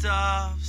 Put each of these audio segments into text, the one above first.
stuff.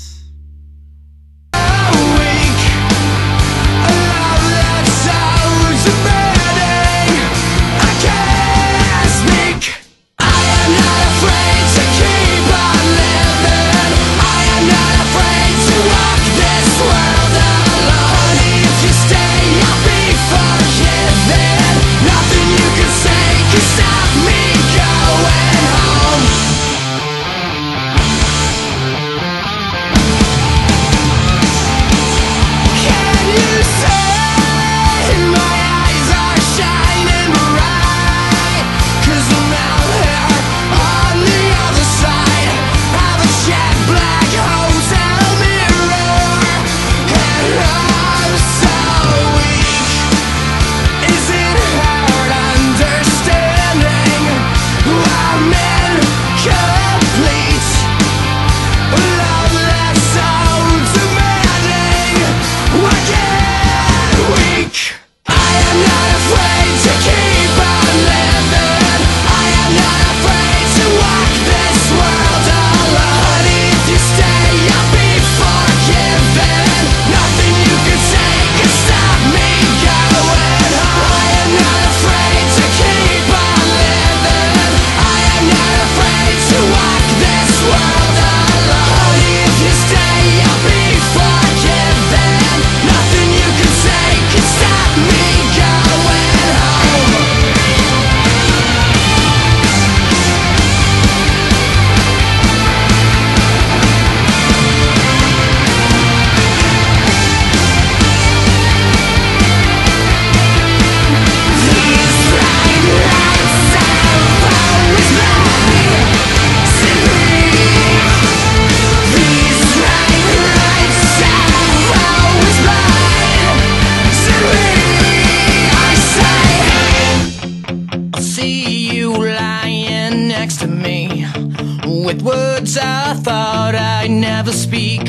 never speak.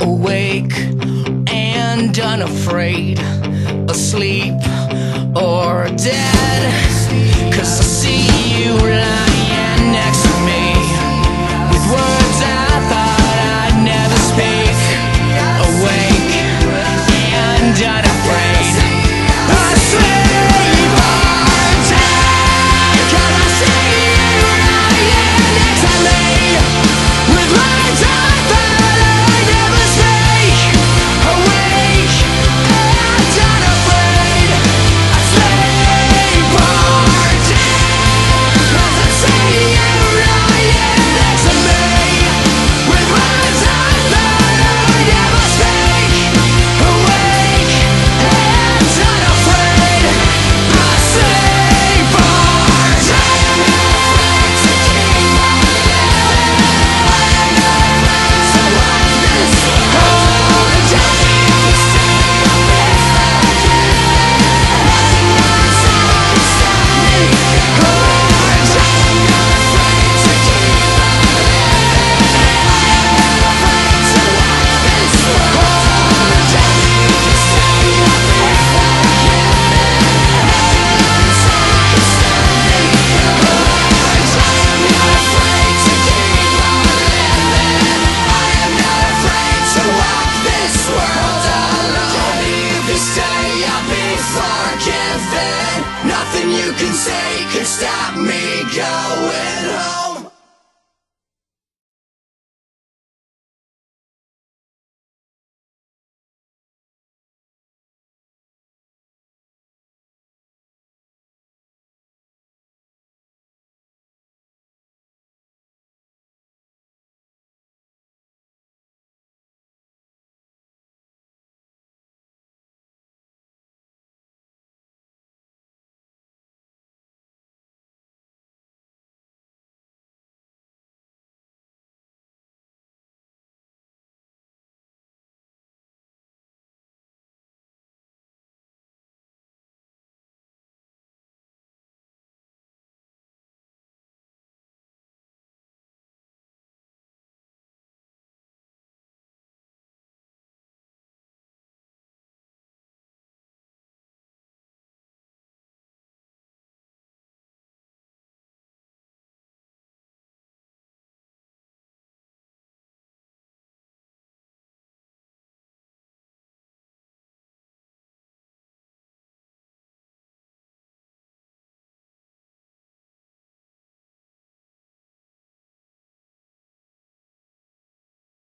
Awake and unafraid, asleep or dead. Cause I see you lying.